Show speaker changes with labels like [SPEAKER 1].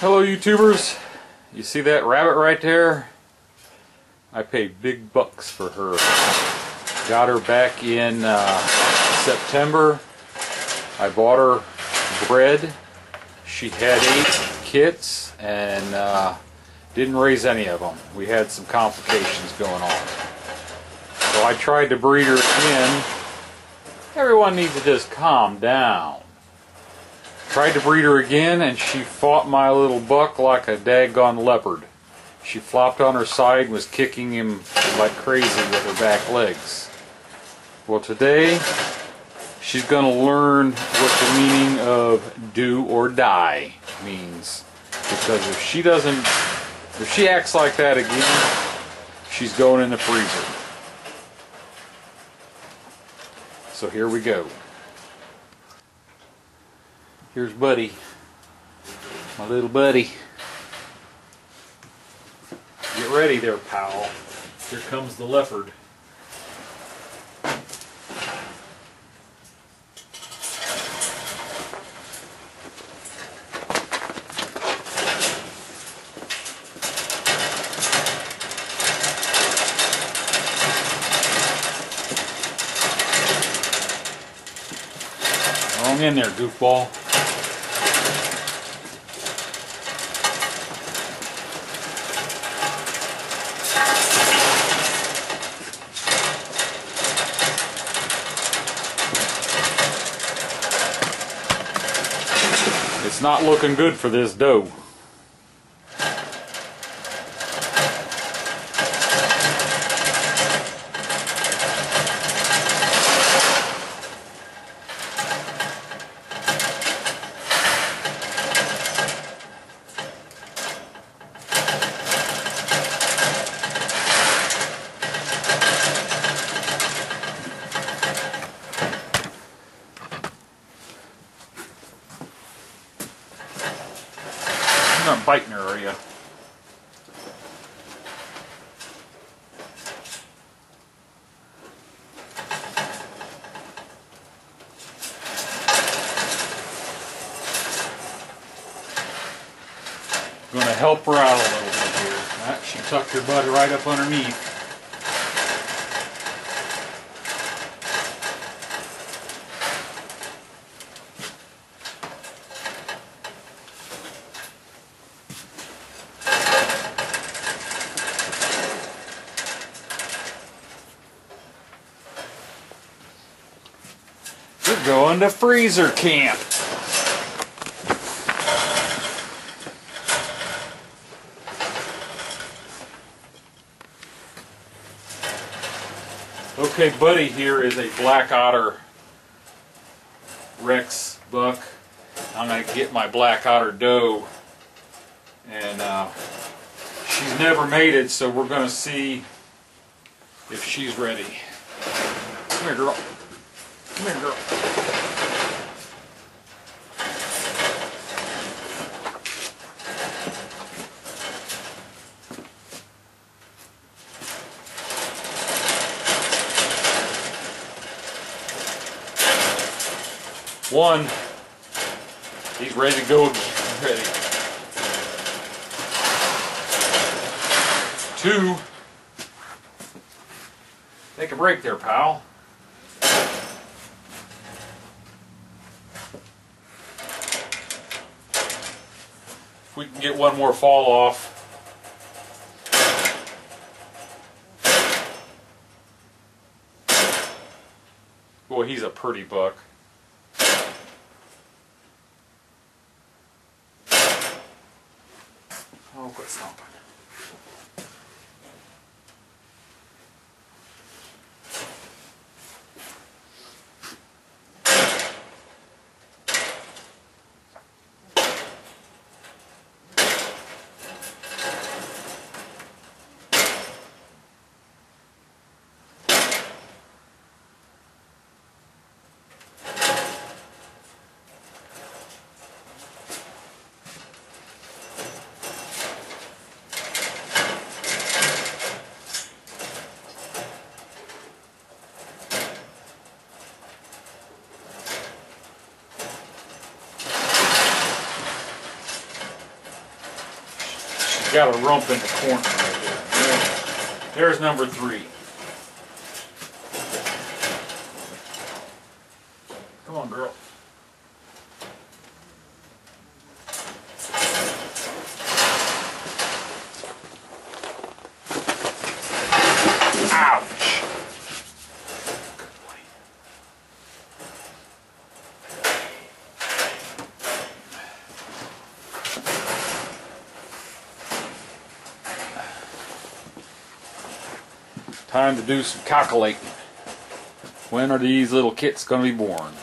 [SPEAKER 1] Hello YouTubers. You see that rabbit right there? I paid big bucks for her. Got her back in uh, September. I bought her bred. She had eight kits and uh, didn't raise any of them. We had some complications going on. So I tried to breed her again. Everyone needs to just calm down. Tried to breed her again and she fought my little buck like a daggone leopard. She flopped on her side and was kicking him like crazy with her back legs. Well today she's going to learn what the meaning of do or die means. Because if she doesn't, if she acts like that again, she's going in the freezer. So here we go. Here's Buddy, my little buddy. Get ready there, pal. Here comes the leopard. In there, goofball. It's not looking good for this doe. You're her, are you? Gonna help her out a little bit here. Ah, she tucked her butt right up underneath. We're going to freezer camp. Okay, Buddy here is a black otter Rex buck. I'm going to get my black otter doe. And uh, she's never mated, so we're going to see if she's ready. Come here, girl. Come here, girl. One, he's ready to go. Ready. Two, take a break there, pal. We can get one more fall off. Boy, he's a pretty buck. Oh, quit stomping. Got a rump in the corner right there. There- There's number three. Come on, girl. Time to do some calculating. When are these little kits going to be born?